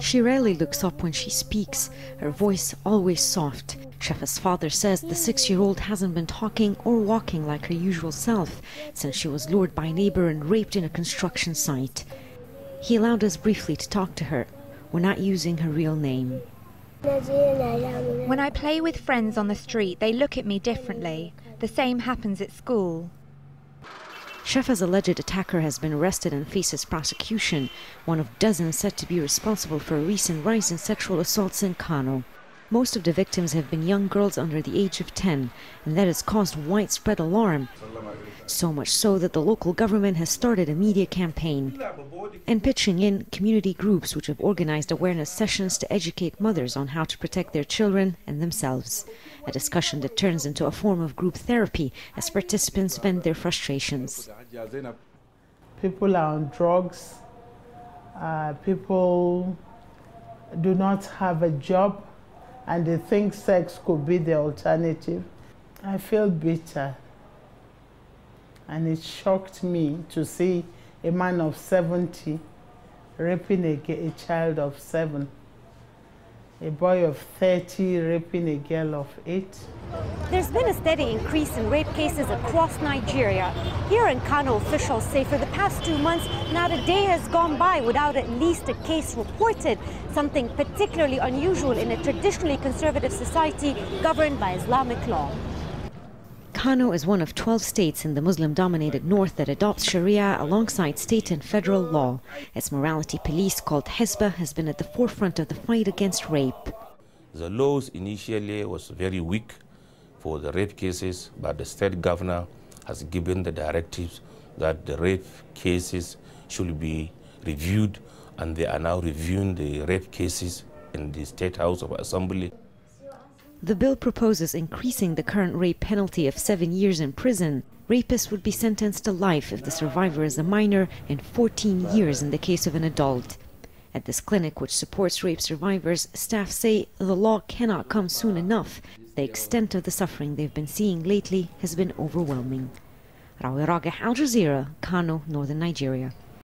She rarely looks up when she speaks, her voice always soft. Shefa's father says the six year old hasn't been talking or walking like her usual self since she was lured by a neighbor and raped in a construction site. He allowed us briefly to talk to her. We're not using her real name. When I play with friends on the street, they look at me differently. The same happens at school. Shefa's alleged attacker has been arrested and faces prosecution, one of dozens said to be responsible for a recent rise in sexual assaults in Kano. Most of the victims have been young girls under the age of 10, and that has caused widespread alarm. So much so that the local government has started a media campaign and pitching in community groups which have organized awareness sessions to educate mothers on how to protect their children and themselves. A discussion that turns into a form of group therapy as participants vent their frustrations. People are on drugs, uh, people do not have a job, and they think sex could be the alternative. I feel bitter and it shocked me to see a man of 70 raping a, a child of 7 a boy of 30 raping a girl of 8. There's been a steady increase in rape cases across Nigeria. Here in Kano, officials say for the past two months, not a day has gone by without at least a case reported, something particularly unusual in a traditionally conservative society governed by Islamic law. Kano is one of 12 states in the Muslim dominated north that adopts Sharia alongside state and federal law. Its morality police, called Hizbah, has been at the forefront of the fight against rape. The laws initially was very weak for the rape cases, but the state governor has given the directives that the rape cases should be reviewed, and they are now reviewing the rape cases in the State House of Assembly. The bill proposes increasing the current rape penalty of seven years in prison. Rapists would be sentenced to life if the survivor is a minor and 14 years in the case of an adult. At this clinic, which supports rape survivors, staff say the law cannot come soon enough. The extent of the suffering they've been seeing lately has been overwhelming. Rawya Al Jazeera, Kano, Northern Nigeria.